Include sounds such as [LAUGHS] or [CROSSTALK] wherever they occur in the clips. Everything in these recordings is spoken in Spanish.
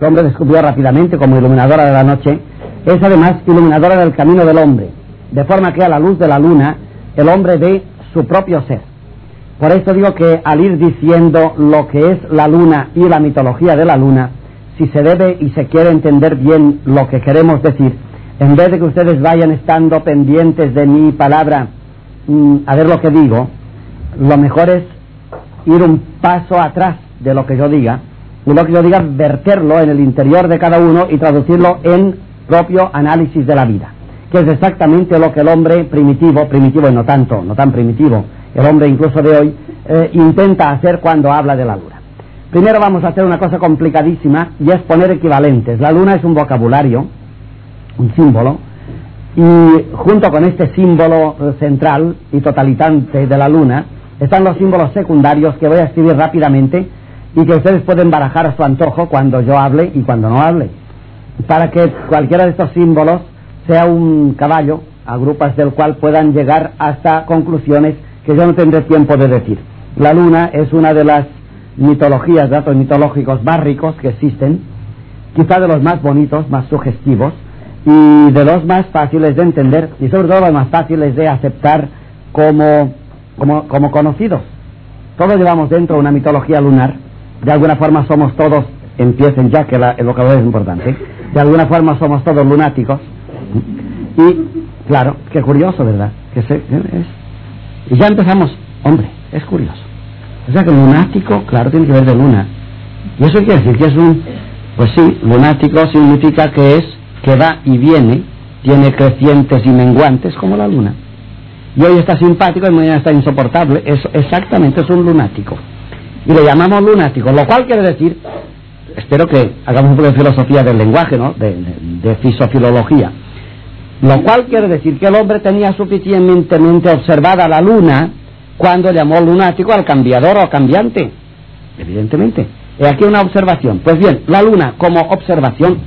El hombre descubrió rápidamente como iluminadora de la noche, es además iluminadora del camino del hombre, de forma que a la luz de la luna el hombre ve su propio ser. Por eso digo que al ir diciendo lo que es la luna y la mitología de la luna, si se debe y se quiere entender bien lo que queremos decir, en vez de que ustedes vayan estando pendientes de mi palabra mm, a ver lo que digo, lo mejor es ir un paso atrás de lo que yo diga, y lo que yo diga, verterlo en el interior de cada uno y traducirlo en propio análisis de la vida, que es exactamente lo que el hombre primitivo, primitivo y no tanto, no tan primitivo, el hombre incluso de hoy, eh, intenta hacer cuando habla de la luna. Primero vamos a hacer una cosa complicadísima y es poner equivalentes. La luna es un vocabulario, un símbolo, y junto con este símbolo central y totalitante de la luna están los símbolos secundarios que voy a escribir rápidamente y que ustedes pueden barajar a su antojo cuando yo hable y cuando no hable, para que cualquiera de estos símbolos sea un caballo, a grupas del cual puedan llegar hasta conclusiones que yo no tendré tiempo de decir. La luna es una de las mitologías, datos mitológicos más ricos que existen, quizá de los más bonitos, más sugestivos, y de los más fáciles de entender, y sobre todo los más fáciles de aceptar como, como, como conocidos. Todos llevamos dentro una mitología lunar, de alguna forma somos todos, empiecen ya que la, el vocabulario es importante, de alguna forma somos todos lunáticos. Y, claro, qué curioso, ¿verdad? Que se, es, y ya empezamos, hombre, es curioso. O sea que lunático, claro, tiene que ver de luna. Y eso quiere decir que es un, pues sí, lunático significa que es, que va y viene, tiene crecientes y menguantes como la luna. Y hoy está simpático y mañana está insoportable. Eso exactamente es un lunático y le llamamos lunático, lo cual quiere decir, espero que hagamos un poco de filosofía del lenguaje, ¿no? De, de, fisofilología. Lo cual quiere decir que el hombre tenía suficientemente observada la luna cuando llamó lunático al cambiador o cambiante. Evidentemente. Y aquí una observación. Pues bien, la luna como observación,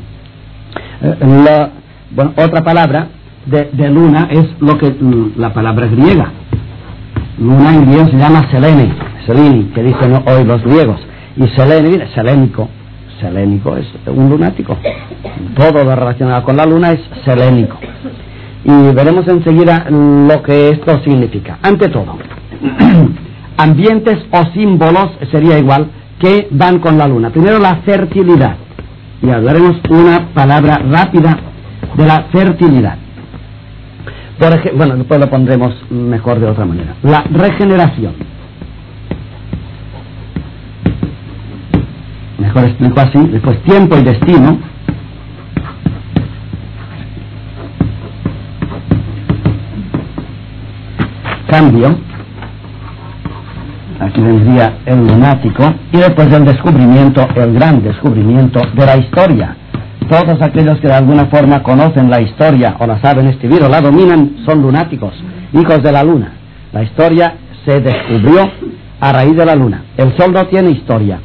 eh, bueno, otra palabra de, de, luna es lo que la palabra griega. Luna en griego se llama selene Selini, que dicen hoy los griegos. Y Selene, selénico. Selénico es un lunático. Todo lo relacionado con la luna es selénico. Y veremos enseguida lo que esto significa. Ante todo, [CLEARS THROAT] ambientes o símbolos sería igual que van con la luna. Primero la fertilidad. Y hablaremos una palabra rápida de la fertilidad. Por ejemplo, bueno, después lo pondremos mejor de otra manera. La regeneración. Mejor explico así. Después tiempo y destino. Cambio. Aquí vendría el lunático. Y después el descubrimiento, el gran descubrimiento de la historia. Todos aquellos que de alguna forma conocen la historia o la saben escribir o la dominan son lunáticos, hijos de la luna. La historia se descubrió a raíz de la luna. El sol no tiene historia,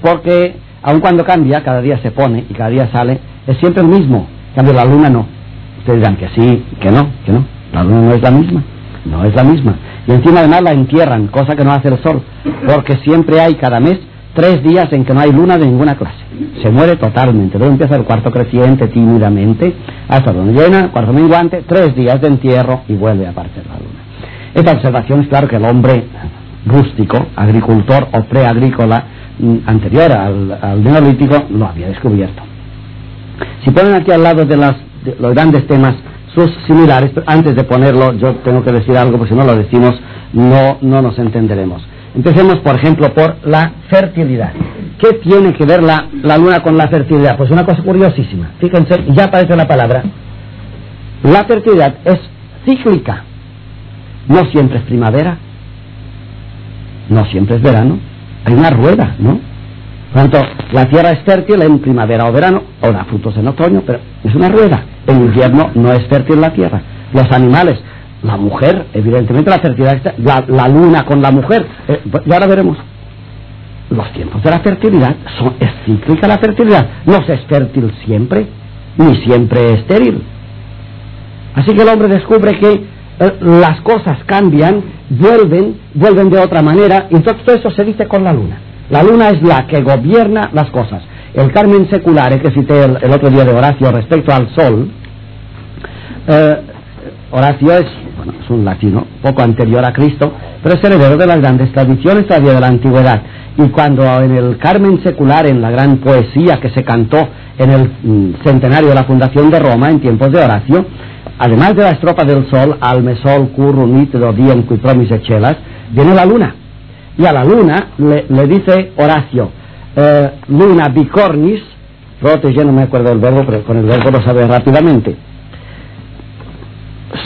porque aun cuando cambia, cada día se pone y cada día sale, es siempre el mismo. Cambio, la luna no. Ustedes dirán que sí, que no, que no. La luna no es la misma. No es la misma. Y encima además la entierran, cosa que no hace el sol, porque siempre hay cada mes tres días en que no hay luna de ninguna clase. Se muere totalmente. Luego empieza el cuarto creciente tímidamente, hasta donde llena, cuarto menguante, tres días de entierro y vuelve a aparecer la luna. Esta observación es claro que el hombre rústico, agricultor o preagrícola anterior al, al, neolítico lo había descubierto. Si ponen aquí al lado de, las, los grandes temas sus similares, antes de ponerlo yo tengo que decir algo, porque si no lo decimos no, no nos entenderemos. Empecemos, por ejemplo, por la fertilidad. ¿Qué tiene que ver la, la, luna con la fertilidad? Pues una cosa curiosísima. Fíjense, ya aparece la palabra. La fertilidad es cíclica. No siempre es primavera. No siempre es verano. Hay una rueda, ¿no? Por tanto, la tierra es fértil en primavera o verano, o da frutos en otoño, pero es una rueda. En invierno no es fértil la tierra. Los animales, la mujer, evidentemente la fertilidad, la, la luna con la mujer, eh, y ahora veremos. Los tiempos de la fertilidad son, es la fertilidad, no se es fértil siempre, ni siempre estéril. Así que el hombre descubre que las cosas cambian, vuelven, vuelven de otra manera, y entonces todo eso se dice con la luna. La luna es la que gobierna las cosas. El Carmen secular que cité el, otro día de Horacio respecto al sol, eh, Horacio es, bueno, es un latino, poco anterior a Cristo, pero es heredero de las grandes tradiciones todavía de la antigüedad. Y cuando en el Carmen secular, en la gran poesía que se cantó en el mm, centenario de la fundación de Roma, en tiempos de Horacio, además de la estrofa del sol, al mesol curro nítido diem qui promise viene la luna. Y a la luna le, dice Horacio, eh, luna bicornis, yo no me acuerdo del verbo, pero con el verbo lo sabe rápidamente.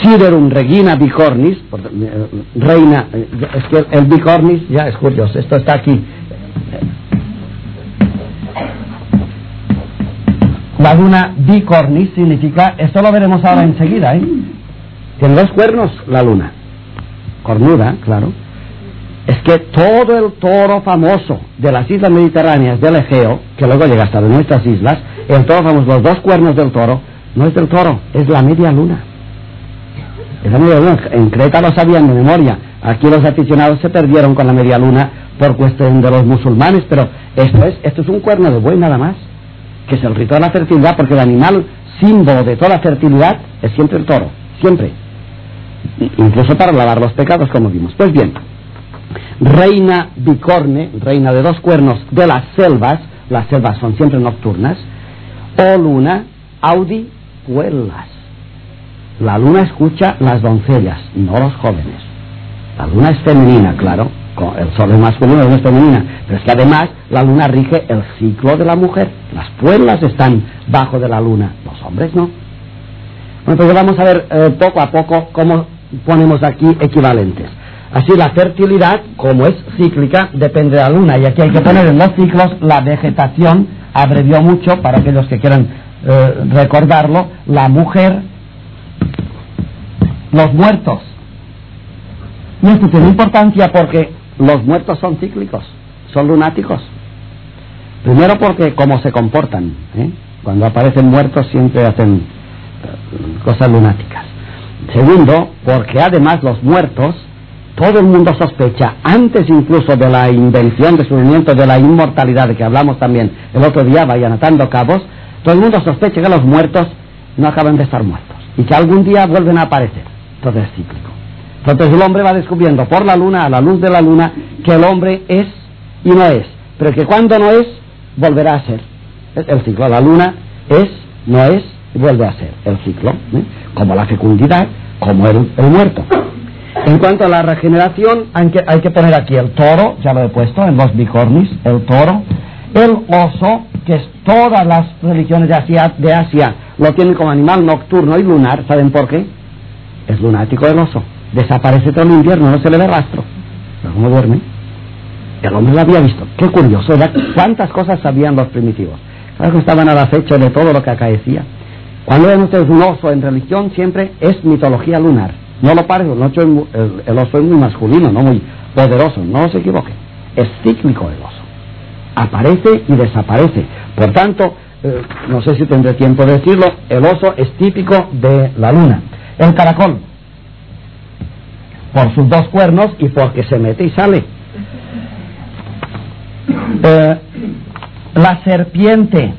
Siderum regina bicornis, eh, reina, eh, es que el bicornis, ya es curioso, esto está aquí. La luna bicornis significa, esto lo veremos ahora enseguida, ¿eh? Tiene dos cuernos la luna, cornuda, claro. Es que todo el toro famoso de las islas mediterráneas del Egeo, que luego llega hasta de nuestras islas, el toro famoso, los dos cuernos del toro, no es del toro, es la media luna. Es la media luna. En Creta lo sabían de memoria. Aquí los aficionados se perdieron con la media luna por cuestión de los musulmanes, pero esto es, esto es un cuerno de buey nada más que es el rito de la fertilidad, porque el animal símbolo de toda fertilidad es siempre el toro, siempre. Incluso para lavar los pecados, como vimos. Pues bien, reina bicorne, reina de dos cuernos de las selvas, las selvas son siempre nocturnas, o luna audi puelas. La luna escucha las doncellas, no los jóvenes. La luna es femenina, claro, el sol es masculino, no es femenina, pero es que además la luna rige el ciclo de la mujer. Las pueblas están bajo de la luna, los hombres no. Bueno, pues vamos a ver eh, poco a poco cómo ponemos aquí equivalentes. Así la fertilidad, como es cíclica, depende de la luna. Y aquí hay que poner en los ciclos la vegetación, abrevió mucho para aquellos que quieran eh, recordarlo, la mujer, los muertos. Y esto tiene importancia porque los muertos son cíclicos, son lunáticos. Primero porque cómo se comportan, ¿eh? cuando aparecen muertos siempre hacen eh, cosas lunáticas. Segundo, porque además los muertos, todo el mundo sospecha, antes incluso de la invención, descubrimiento de la inmortalidad, de que hablamos también el otro día, vayan atando cabos, todo el mundo sospecha que los muertos no acaban de estar muertos y que algún día vuelven a aparecer. Todo es cíclico. Entonces el hombre va descubriendo por la luna, a la luz de la luna, que el hombre es y no es, pero que cuando no es, volverá a ser. El ciclo, la luna es, no es y vuelve a ser el ciclo, ¿eh? como la fecundidad, como el, muerto. En cuanto a la regeneración, hay que, hay que poner aquí el toro, ya lo he puesto en los bicornis, el toro, el oso, que es todas las religiones de Asia, de Asia lo tienen como animal nocturno y lunar, ¿saben por qué? Es lunático el oso desaparece todo el invierno, no se le ve rastro. Pero ¿cómo duerme? El hombre lo había visto. Qué curioso, ¿Cuántas cosas sabían los primitivos? Claro que estaban a la fecha de todo lo que acaecía. Cuando ven ustedes un oso en religión, siempre es mitología lunar. No lo parece, el, oso es muy masculino, no muy poderoso, no se equivoque. Es cíclico el oso. Aparece y desaparece. Por tanto, eh, no sé si tendré tiempo de decirlo, el oso es típico de la luna. El caracol, por sus dos cuernos y porque se mete y sale. Eh, la serpiente.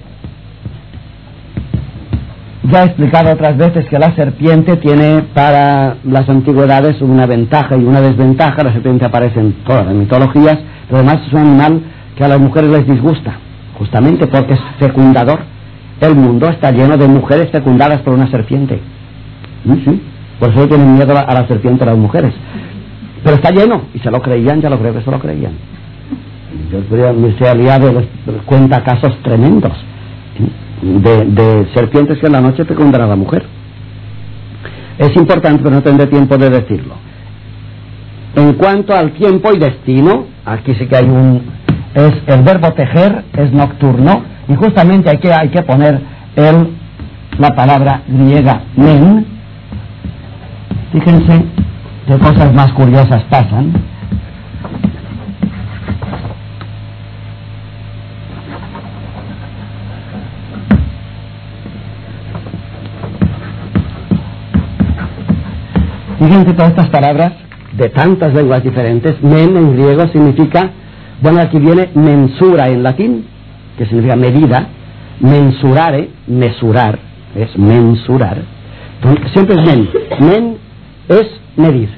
Ya he explicado otras veces que la serpiente tiene para las antigüedades una ventaja y una desventaja. La serpiente aparece en todas las mitologías, pero además es un animal que a las mujeres les disgusta, justamente porque es fecundador. El mundo está lleno de mujeres fecundadas por una serpiente. ¿Sí? Por eso tienen miedo a la serpiente las mujeres. Pero está lleno, y se lo creían, ya lo creo que se lo creían. Yo se aliado cuenta casos tremendos de, de, serpientes que en la noche fecundan a la mujer. Es importante, pero no tendré tiempo de decirlo. En cuanto al tiempo y destino, aquí sí que hay un... Es el verbo tejer, es nocturno, y justamente hay que, hay que poner el, la palabra griega men, Fíjense qué cosas más curiosas pasan. Fíjense todas estas palabras de tantas lenguas diferentes. Men en griego significa, bueno, aquí viene mensura en latín, que significa medida, mensurare, mesurar, es mensurar. siempre es men. Men es medir.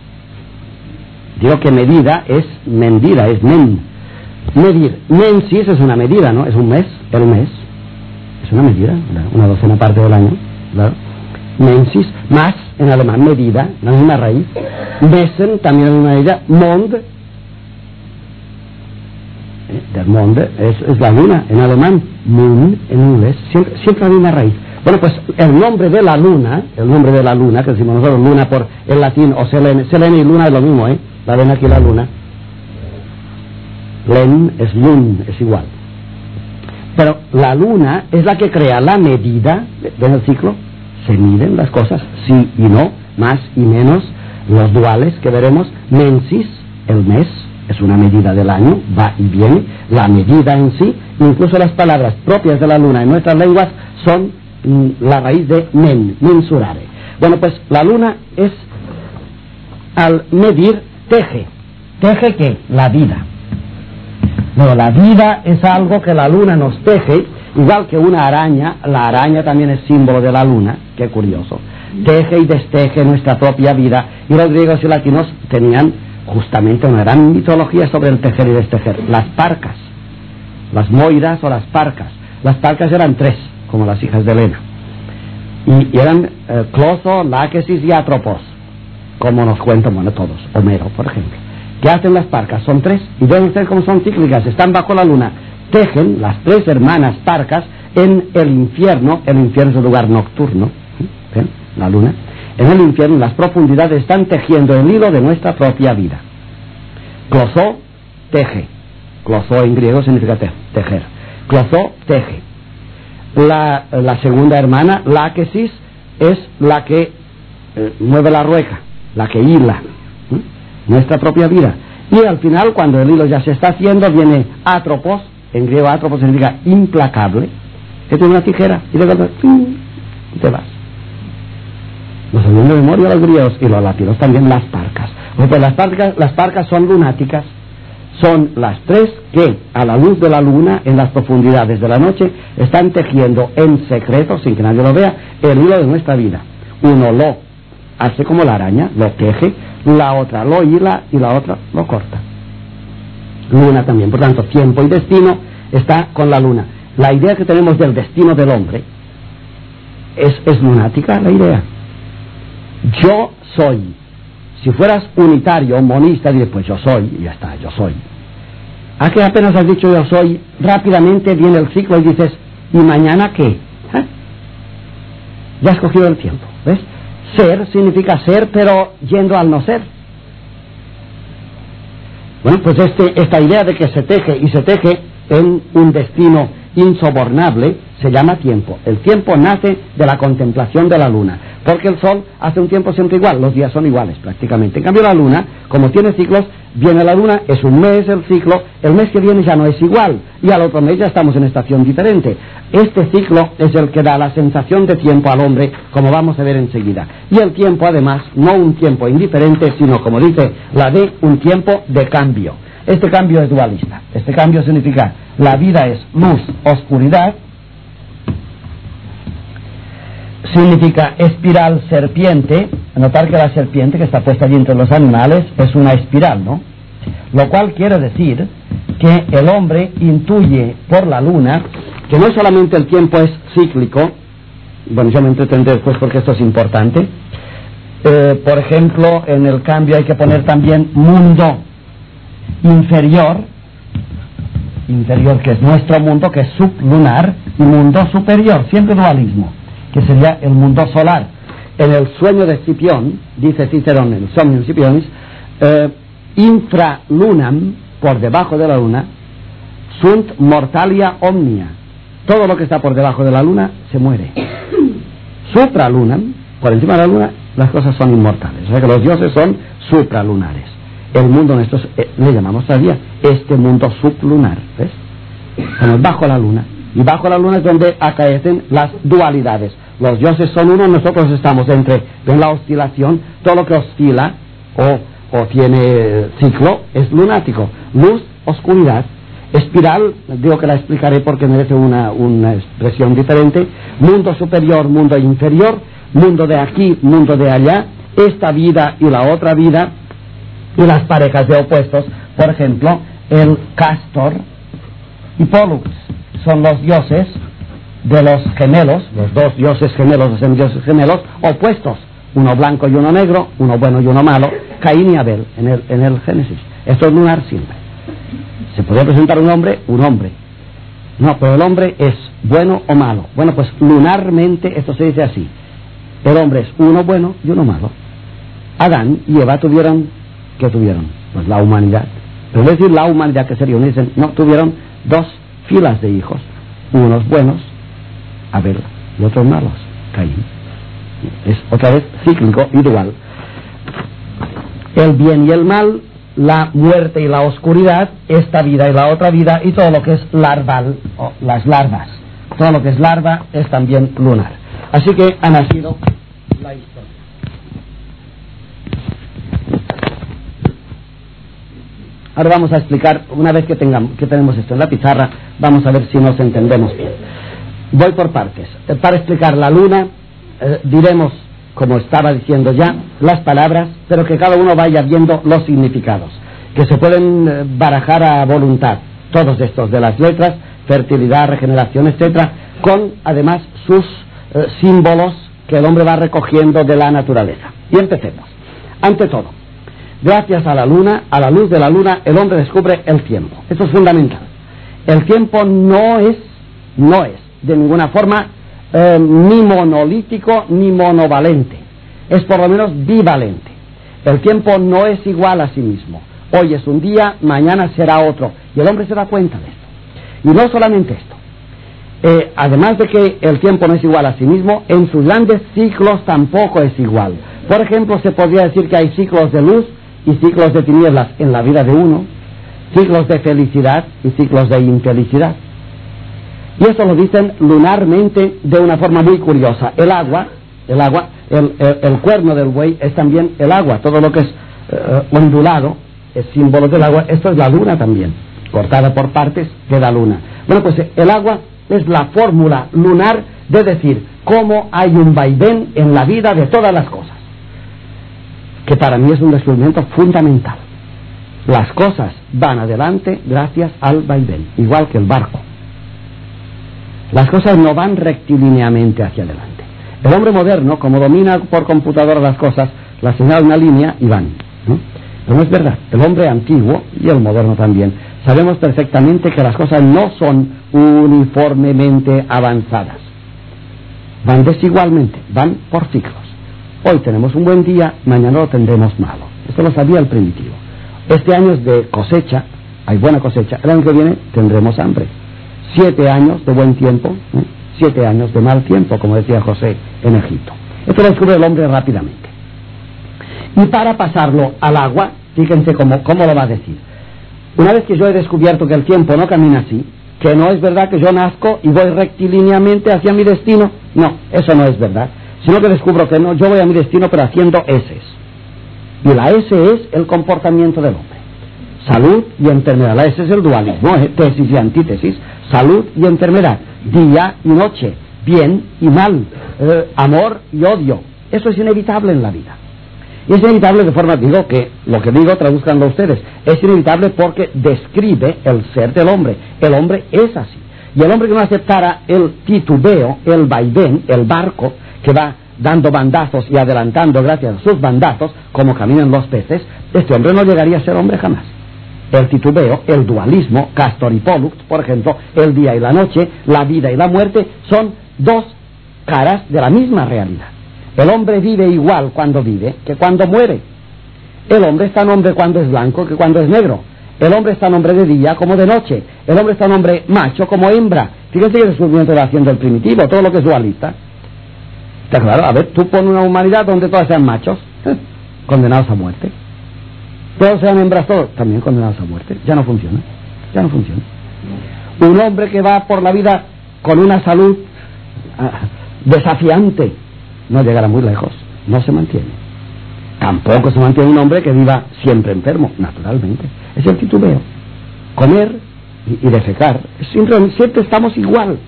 Digo que medida es medida, es men. Medir. Mensis es una medida, ¿no? Es un mes, el mes. Es una medida, una docena parte del año. Claro. Mensis, más en alemán, medida, la misma raíz. Messen también es una medida. Mond, eh, der Monde es, es, la luna en alemán. Moon en inglés, siempre, siempre la misma raíz. Bueno, pues el nombre de la luna, el nombre de la luna, que decimos nosotros luna por el latín o selene, selene y luna es lo mismo, ¿eh? La ven aquí la luna. Len es moon, es igual. Pero la luna es la que crea la medida del ciclo. Se miden las cosas, sí y no, más y menos, los duales que veremos. Mensis, el mes, es una medida del año, va y viene. La medida en sí, incluso las palabras propias de la luna en nuestras lenguas son la raíz de men, mensurare. Bueno, pues la luna es, al medir, teje. ¿Teje qué? La vida. Bueno, la vida es algo que la luna nos teje, igual que una araña, la araña también es símbolo de la luna, qué curioso. Teje y desteje nuestra propia vida. Y los griegos y latinos tenían justamente una gran mitología sobre el tejer y destejer. Las parcas, las moiras o las parcas. Las parcas eran tres como las hijas de Elena. Y, eran eh, Closo, Láquesis y Atropos, como nos cuentan, bueno, todos, Homero, por ejemplo. ¿Qué hacen las parcas? Son tres, y deben ser como son cíclicas, están bajo la luna. Tejen las tres hermanas parcas en el infierno, el infierno es el lugar nocturno, ¿ven? la luna. En el infierno, las profundidades están tejiendo el hilo de nuestra propia vida. Closó, teje. Closó en griego significa tejer. Closó, teje la, la segunda hermana, Láquesis, es la que eh, mueve la rueca, la que hila nuestra propia vida. Y al final, cuando el hilo ya se está haciendo, viene Atropos, en griego Atropos significa implacable, que tiene una tijera y de golpe te vas. Los sabían de memoria los griegos y los latinos también las parcas. Pues las parcas, las parcas son lunáticas son las tres que, a la luz de la luna, en las profundidades de la noche, están tejiendo en secreto, sin que nadie lo vea, el hilo de nuestra vida. Uno lo hace como la araña, lo teje, la otra lo hila y la otra lo corta. Luna también, por tanto, tiempo y destino está con la luna. La idea que tenemos del destino del hombre es, es lunática la idea. Yo soy si fueras unitario, monista, dices, pues yo soy, y ya está, yo soy. A que apenas has dicho yo soy, rápidamente viene el ciclo y dices, ¿y mañana qué? ¿Eh? Ya has cogido el tiempo, ¿ves? Ser significa ser, pero yendo al no ser. Bueno, pues este, esta idea de que se teje y se teje en un destino insobornable se llama tiempo. El tiempo nace de la contemplación de la luna, porque el sol hace un tiempo siempre igual, los días son iguales prácticamente. En cambio la luna, como tiene ciclos, viene la luna, es un mes el ciclo, el mes que viene ya no es igual, y al otro mes ya estamos en estación diferente. Este ciclo es el que da la sensación de tiempo al hombre, como vamos a ver enseguida. Y el tiempo además, no un tiempo indiferente, sino como dice la de un tiempo de cambio. Este cambio es dualista. Este cambio significa la vida es luz, oscuridad. Significa espiral serpiente. Notar que la serpiente que está puesta allí entre los animales es una espiral, ¿no? Lo cual quiere decir que el hombre intuye por la luna que no solamente el tiempo es cíclico, bueno, yo me entretendré después porque esto es importante. Eh, por ejemplo, en el cambio hay que poner también mundo inferior, inferior que es nuestro mundo, que es sublunar, y mundo superior, siempre dualismo, que sería el mundo solar. En el sueño de Scipión, dice Cicerón en de Scipión, eh, infralunam, por debajo de la luna, sunt mortalia omnia. Todo lo que está por debajo de la luna se muere. [COUGHS] Supralunam, por encima de la luna, las cosas son inmortales. O sea que los dioses son supralunares el mundo nosotros eh, le llamamos todavía este mundo sublunar, ¿ves? Estamos bajo la luna. Y bajo la luna es donde acaecen las dualidades. Los dioses son uno, nosotros estamos entre en la oscilación, todo lo que oscila o, o tiene ciclo es lunático. Luz, oscuridad. Espiral, digo que la explicaré porque merece una, una expresión diferente. Mundo superior, mundo inferior, mundo de aquí, mundo de allá, esta vida y la otra vida, y las parejas de opuestos. Por ejemplo, el castor y Pollux son los dioses de los gemelos, los dos dioses gemelos, los semidioses gemelos, opuestos, uno blanco y uno negro, uno bueno y uno malo, Caín y Abel en el, en el Génesis. Esto es lunar siempre. Se puede presentar un hombre, un hombre. No, pero el hombre es bueno o malo. Bueno, pues lunarmente esto se dice así. El hombre es uno bueno y uno malo. Adán y Eva tuvieron, ¿qué tuvieron? Pues la humanidad. Pero es decir la humanidad que sería, dicen, no, tuvieron dos filas de hijos, unos buenos, Abel, y otros malos, Caín. Es otra vez cíclico y dual. El bien y el mal, la muerte y la oscuridad, esta vida y la otra vida, y todo lo que es larval, o las larvas. Todo lo que es larva es también lunar. Así que ha nacido la historia. Ahora vamos a explicar, una vez que, tengamos, que tenemos esto en la pizarra, vamos a ver si nos entendemos bien. Voy por partes. Eh, para explicar la luna, eh, diremos, como estaba diciendo ya, las palabras, pero que cada uno vaya viendo los significados, que se pueden eh, barajar a voluntad, todos estos de las letras, fertilidad, regeneración, etcétera, con además sus símbolos que el hombre va recogiendo de la naturaleza. Y empecemos. Ante todo, gracias a la luna, a la luz de la luna, el hombre descubre el tiempo. Esto es fundamental. El tiempo no es, no es de ninguna forma eh, ni monolítico ni monovalente. Es por lo menos bivalente. El tiempo no es igual a sí mismo. Hoy es un día, mañana será otro. Y el hombre se da cuenta de esto. Y no solamente esto. Eh, además de que el tiempo no es igual a sí mismo, en sus grandes ciclos tampoco es igual. Por ejemplo, se podría decir que hay ciclos de luz y ciclos de tinieblas en la vida de uno, ciclos de felicidad y ciclos de infelicidad. Y eso lo dicen lunarmente de una forma muy curiosa. El agua, el agua, el, cuerno del buey es también el agua, todo lo que es eh, ondulado es símbolo del agua, esto es la luna también, cortada por partes de la luna. Bueno, pues el agua es la fórmula lunar de decir cómo hay un vaivén en la vida de todas las cosas, que para mí es un descubrimiento fundamental. Las cosas van adelante gracias al vaivén, igual que el barco. Las cosas no van rectilíneamente hacia adelante. El hombre moderno, como domina por computadora las cosas, las señala una línea y van. Pero no es verdad. El hombre antiguo y el moderno también sabemos perfectamente que las cosas no son uniformemente avanzadas. Van desigualmente, van por ciclos. Hoy tenemos un buen día, mañana lo tendremos malo. Esto lo sabía el primitivo. Este año es de cosecha, hay buena cosecha. El año que viene tendremos hambre siete años de buen tiempo, siete años de mal tiempo, como decía José en Egipto. Esto lo descubre el hombre rápidamente. Y para pasarlo al agua, fíjense cómo, cómo lo va a decir. Una vez que yo he descubierto que el tiempo no camina así, que no es verdad que yo nazco y voy rectilíneamente hacia mi destino, no, eso no es verdad, sino que descubro que no, yo voy a mi destino pero haciendo S. Y la S es el comportamiento del hombre. Salud y enfermedad. S es el dualismo, tesis y antítesis salud y enfermedad, día y noche, bien y mal, eh, amor y odio. Eso es inevitable en la vida. Y es inevitable de forma, digo que lo que digo, traduzcanlo ustedes, es inevitable porque describe el ser del hombre. El hombre es así. Y el hombre que no aceptara el titubeo, el vaivén, el barco, que va dando bandazos y adelantando gracias a sus bandazos, como caminan los peces, este hombre no llegaría a ser hombre jamás el titubeo, el dualismo, Castor y Pollux, por ejemplo, el día y la noche, la vida y la muerte, son dos caras de la misma realidad. El hombre vive igual cuando vive que cuando muere. El hombre está tan hombre cuando es blanco que cuando es negro. El hombre está tan hombre de día como de noche. El hombre está tan hombre macho como hembra. Fíjense que descubrimiento va haciendo el primitivo, todo lo que es dualista. Está claro, a ver, tú pones una humanidad donde todos sean machos, [LAUGHS] condenados a muerte todos sean hembras, también condenados a muerte. Ya no funciona, ya no funciona. Un hombre que va por la vida con una salud ah, desafiante no llegará muy lejos, no se mantiene. Tampoco se mantiene un hombre que viva siempre enfermo, naturalmente. Es el titubeo. Comer y, de secar. Siempre, siempre estamos igual.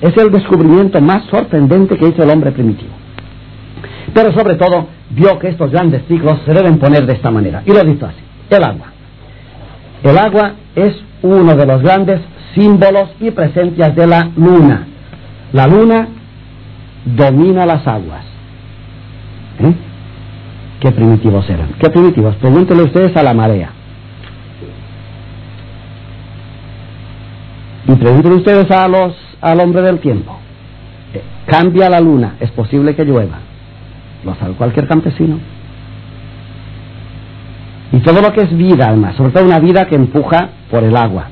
Es el descubrimiento más sorprendente que hizo el hombre primitivo. Pero sobre todo, vio que estos grandes ciclos se deben poner de esta manera. Y lo dicho así, el agua. El agua es uno de los grandes símbolos y presencias de la luna. La luna domina las aguas. ¿Eh? ¿Qué primitivos eran? ¿Qué primitivos? Pregúntenle ustedes a la marea. Y pregúntenle ustedes a los, al hombre del tiempo. Eh, cambia la luna, es posible que llueva. Lo sabe cualquier campesino. Y todo lo que es vida, además, sobre todo una vida que empuja por el agua.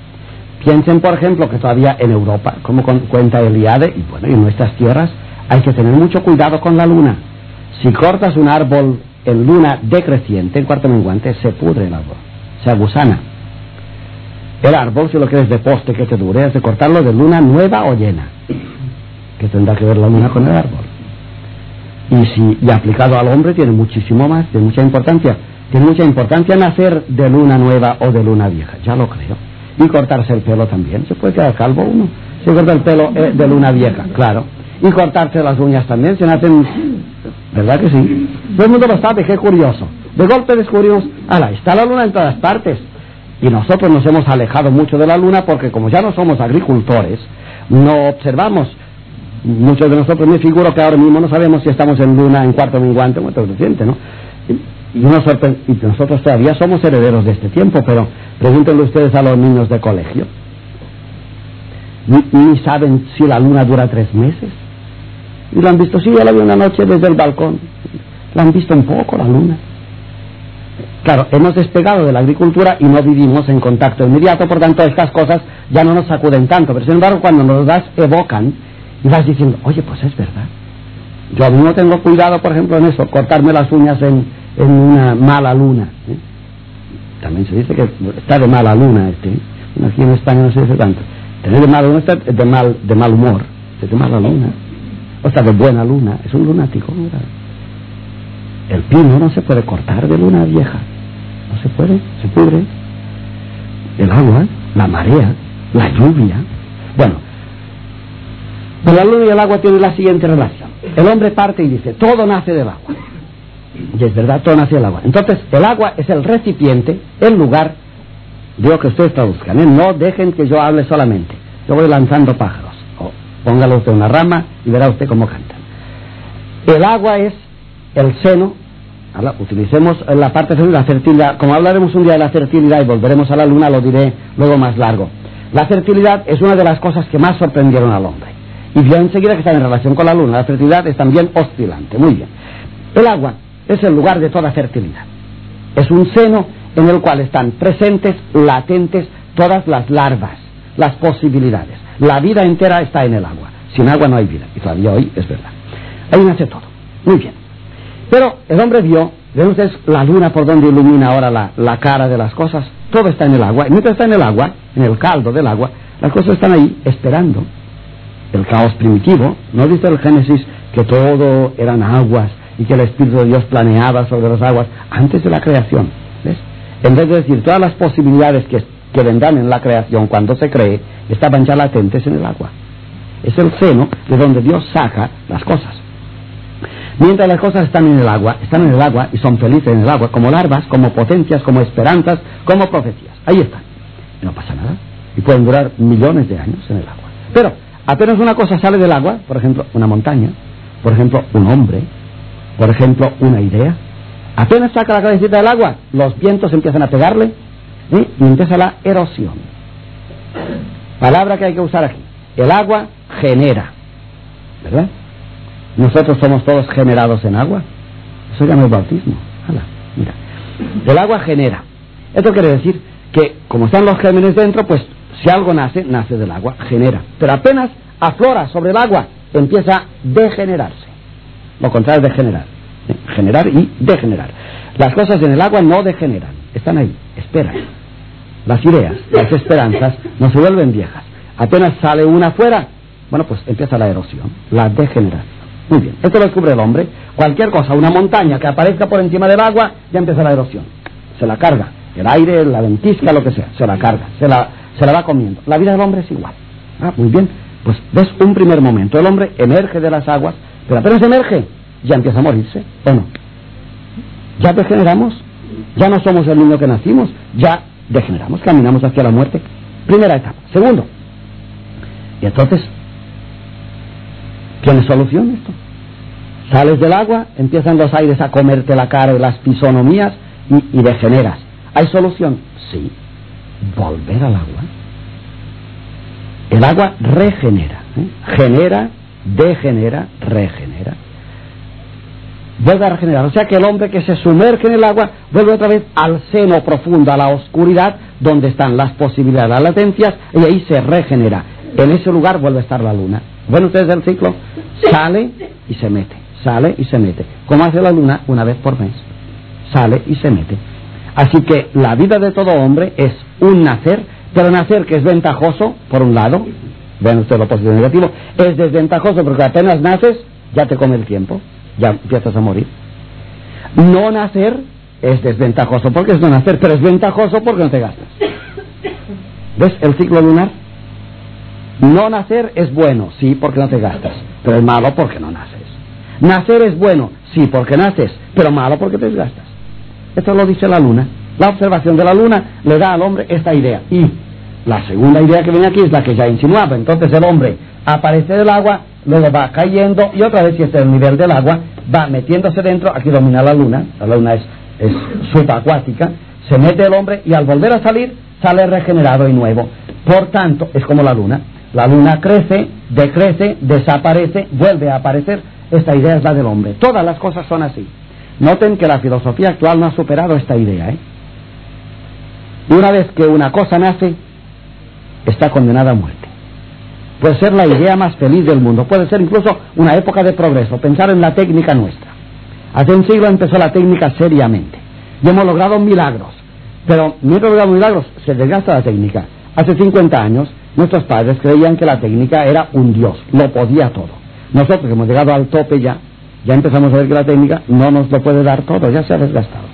Piensen, por ejemplo, que todavía en Europa, como cuenta Eliade, y bueno, en nuestras tierras, hay que tener mucho cuidado con la luna. Si cortas un árbol en luna decreciente, en cuarto menguante, se pudre el árbol, se agusana. El árbol, si lo quieres de poste que te dure, es de cortarlo de luna nueva o llena. Que tendrá que ver la luna con el árbol. Y si y aplicado al hombre tiene muchísimo más, de mucha importancia. Tiene mucha importancia nacer de luna nueva o de luna vieja, ya lo creo. Y cortarse el pelo también, se puede quedar calvo uno. Se corta el pelo eh, de luna vieja, claro. Y cortarse las uñas también, se nacen, ¿verdad que sí? Todo el mundo lo sabe, qué curioso. De golpe descubrimos, ala, está la luna en todas partes. Y nosotros nos hemos alejado mucho de la luna porque como ya no somos agricultores, no observamos. Muchos de nosotros me figuro que ahora mismo no sabemos si estamos en luna, en cuarto menguante en reciente, ¿no? Y, y nosotros todavía somos herederos de este tiempo, pero pregúntenle ustedes a los niños de colegio. Ni, ni, saben si la luna dura tres meses. Y lo han visto, sí, ya la vi una noche desde el balcón. La han visto un poco la luna. Claro, hemos despegado de la agricultura y no vivimos en contacto inmediato, por tanto estas cosas ya no nos sacuden tanto, pero sin embargo cuando nos las evocan y vas diciendo, oye, pues es verdad. Yo a mí no tengo cuidado, por ejemplo, en eso, cortarme las uñas en, en una mala luna. ¿eh? También se dice que está de mala luna este. ¿eh? Aquí en España no se dice tanto. Tener de mala luna está de mal, de mal humor, es de mala luna. O está de buena luna, es un lunático. El pino no se puede cortar de luna vieja. No se puede, se pudre. El agua, la marea, la lluvia. Bueno, la luna y el agua tienen la siguiente relación. El hombre parte y dice, todo nace del agua. Y es verdad, todo nace del agua. Entonces, el agua es el recipiente, el lugar. Digo que ustedes traduzcan, ¿eh? no dejen que yo hable solamente. Yo voy lanzando pájaros. O póngalo usted una rama y verá usted cómo cantan. El agua es el seno utilicemos la parte de la fertilidad. Como hablaremos un día de la fertilidad y volveremos a la luna, lo diré luego más largo. La fertilidad es una de las cosas que más sorprendieron al hombre. Y vio enseguida que está en relación con la luna. La fertilidad es también oscilante. Muy bien. El agua es el lugar de toda fertilidad. Es un seno en el cual están presentes, latentes, todas las larvas, las posibilidades. La vida entera está en el agua. Sin agua no hay vida. Y todavía hoy es verdad. Ahí nace todo. Muy bien. Pero el hombre vio, ven ustedes la luna por donde ilumina ahora la, la, cara de las cosas, todo está en el agua. Y mientras está en el agua, en el caldo del agua, las cosas están ahí esperando. El caos primitivo, no dice el Génesis que todo eran aguas y que el Espíritu de Dios planeaba sobre las aguas antes de la creación. ¿Ves? En vez de decir todas las posibilidades que, que vendrán en la creación cuando se cree, estaban ya latentes en el agua. Es el seno de donde Dios saca las cosas. Mientras las cosas están en el agua, están en el agua y son felices en el agua, como larvas, como potencias, como esperanzas, como profecías. Ahí están. no pasa nada. Y pueden durar millones de años en el agua. Pero apenas una cosa sale del agua, por ejemplo, una montaña, por ejemplo, un hombre, por ejemplo, una idea, apenas saca la cabecita del agua, los vientos empiezan a pegarle y empieza la erosión. Palabra que hay que usar aquí. El agua genera, ¿verdad? Nosotros somos todos generados en agua. Eso ya no bautismo. mira. El agua genera. Esto quiere decir que como están los gérmenes dentro, pues si algo nace, nace del agua, genera. Pero apenas aflora sobre el agua, empieza a degenerarse. Lo contrario de generar. ¿eh? Generar y degenerar. Las cosas en el agua no degeneran, están ahí, esperan. Las ideas, las esperanzas no se vuelven viejas. Apenas sale una afuera, bueno, pues empieza la erosión, la degeneración. Muy bien, esto lo descubre el hombre. Cualquier cosa, una montaña que aparezca por encima del agua, ya empieza la erosión. Se la carga. El aire, la ventisca, lo que sea, se la carga. Se la, se la va comiendo. La vida del hombre es igual. Ah, muy bien. Pues ves un primer momento. El hombre emerge de las aguas, pero apenas emerge, ya empieza a morirse, ¿o no? Ya degeneramos, ya no somos el niño que nacimos, ya degeneramos, caminamos hacia la muerte. Primera etapa. Segundo, y entonces, ¿tiene solución esto? Sales del agua, empiezan los aires a comerte la cara y las fisonomías y, degeneras. ¿Hay solución? Sí. Volver al agua. El agua regenera. ¿eh? Genera, degenera, regenera. Vuelve a regenerar. O sea que el hombre que se sumerge en el agua vuelve otra vez al seno profundo, a la oscuridad, donde están las posibilidades, las latencias, y ahí se regenera. En ese lugar vuelve a estar la luna. Bueno, ustedes del ciclo, sale y se mete, sale y se mete. ¿Cómo hace la luna? Una vez por mes. Sale y se mete. Así que la vida de todo hombre es un nacer, pero nacer que es ventajoso, por un lado, ven ustedes lo positivo y negativo, es desventajoso porque apenas naces, ya te come el tiempo, ya empiezas a morir. No nacer es desventajoso porque es no nacer, pero es ventajoso porque no te gastas. ¿Ves el ciclo lunar? No nacer es bueno, sí, porque no te gastas, pero es malo porque no naces. Nacer es bueno, sí, porque naces, pero malo porque te desgastas. Esto lo dice la luna. La observación de la luna le da al hombre esta idea. Y la segunda idea que viene aquí es la que ya insinuaba. Entonces el hombre aparece del agua, luego va cayendo y otra vez, si está el nivel del agua, va metiéndose dentro. Aquí domina la luna, la luna es, es subacuática. Se mete el hombre y al volver a salir, sale regenerado y nuevo. Por tanto, es como la luna. La luna crece, decrece, desaparece, vuelve a aparecer. Esta idea es la del hombre. Todas las cosas son así. Noten que la filosofía actual no ha superado esta idea. ¿eh? Una vez que una cosa nace, está condenada a muerte. Puede ser la idea más feliz del mundo, puede ser incluso una época de progreso, pensar en la técnica nuestra. Hace un siglo empezó la técnica seriamente y hemos logrado milagros, pero mientras logrado milagros se desgasta la técnica. Hace 50 años Nuestros padres creían que la técnica era un dios, lo podía todo. Nosotros hemos llegado al tope ya, ya empezamos a ver que la técnica no nos lo puede dar todo, ya se ha desgastado.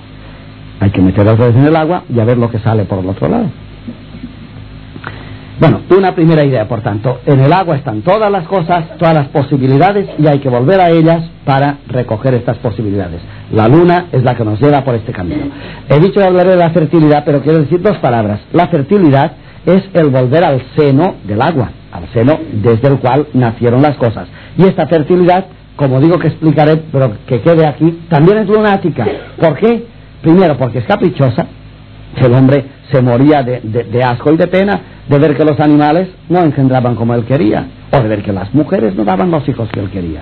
Hay que meter las redes en el agua y a ver lo que sale por el otro lado. Bueno, una primera idea, por tanto, en el agua están todas las cosas, todas las posibilidades y hay que volver a ellas para recoger estas posibilidades. La luna es la que nos lleva por este camino. He dicho que hablaré de la fertilidad, pero quiero decir dos palabras. La fertilidad es el volver al seno del agua, al seno desde el cual nacieron las cosas. Y esta fertilidad, como digo que explicaré, pero que quede aquí, también es lunática. ¿Por qué? Primero, porque es caprichosa. El hombre se moría de, de asco y de pena de ver que los animales no engendraban como él quería, o de ver que las mujeres no daban los hijos que él quería.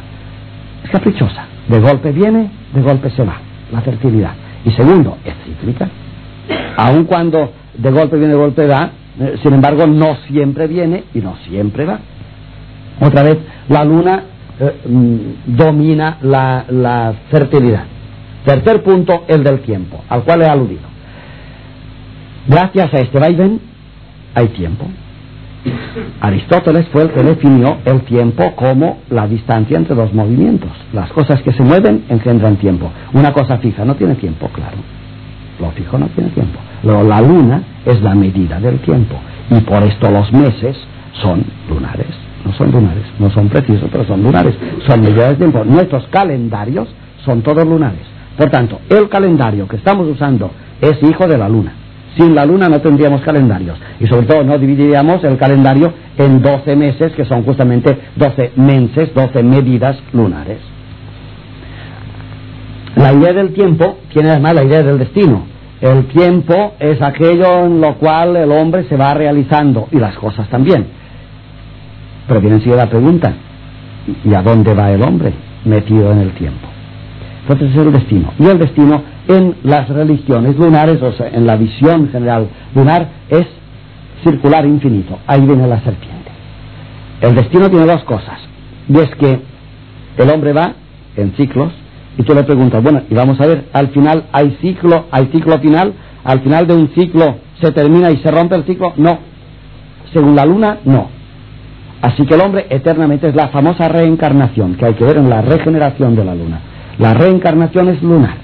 Es caprichosa. De golpe viene, de golpe se va. La fertilidad. Y segundo, es cíclica. Aun cuando de golpe viene, de golpe va, eh, sin embargo, no siempre viene y no siempre va. Otra vez, la luna eh, mm, domina la, fertilidad. Tercer punto, el del tiempo, al cual he aludido. Gracias a este vaivén hay tiempo. Aristóteles fue el que definió el tiempo como la distancia entre dos movimientos. Las cosas que se mueven engendran tiempo. Una cosa fija no tiene tiempo, claro. Lo fijo no tiene tiempo. La luna es la medida del tiempo. Y por esto los meses son lunares. No son lunares, no son precisos, pero son lunares. Son medidas de tiempo. Nuestros calendarios son todos lunares. Por tanto, el calendario que estamos usando es hijo de la luna. Sin la luna no tendríamos calendarios. Y sobre todo no dividiríamos el calendario en 12 meses, que son justamente 12 meses, 12 medidas lunares. La idea del tiempo tiene además la idea del destino. El tiempo es aquello en lo cual el hombre se va realizando y las cosas también. Pero viene enseguida la pregunta, ¿y a dónde va el hombre metido en el tiempo? Entonces es el destino. Y el destino en las religiones lunares, o sea, en la visión general lunar, es circular infinito. Ahí viene la serpiente. El destino tiene dos cosas. Y es que el hombre va en ciclos, y tú le preguntas, bueno, y vamos a ver, al final hay ciclo, hay ciclo final, al final de un ciclo se termina y se rompe el ciclo, no. Según la luna, no. Así que el hombre eternamente es la famosa reencarnación que hay que ver en la regeneración de la luna. La reencarnación es lunar.